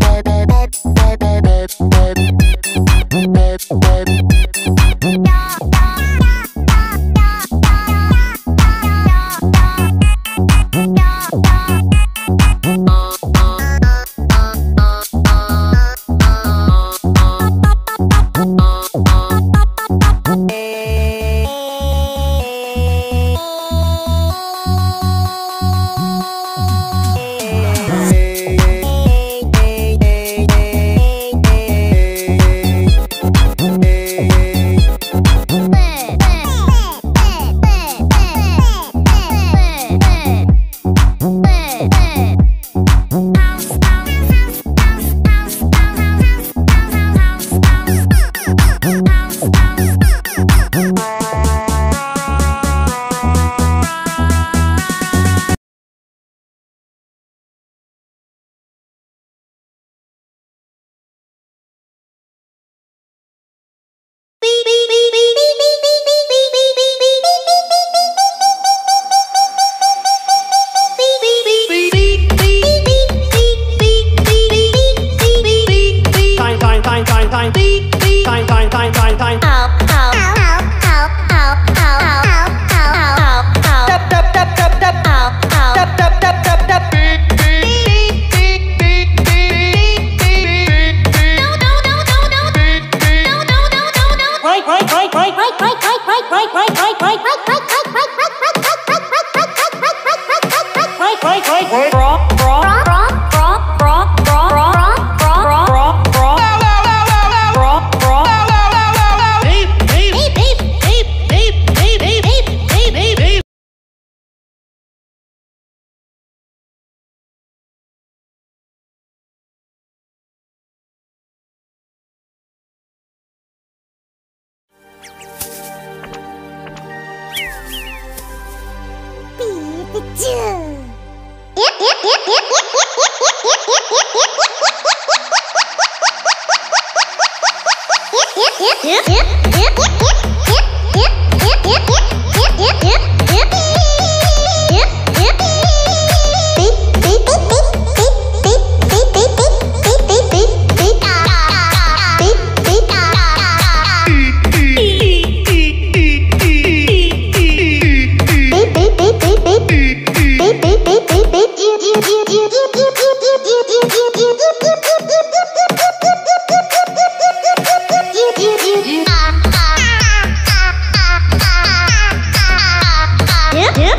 baby hey. Bra, bra, bra. Two.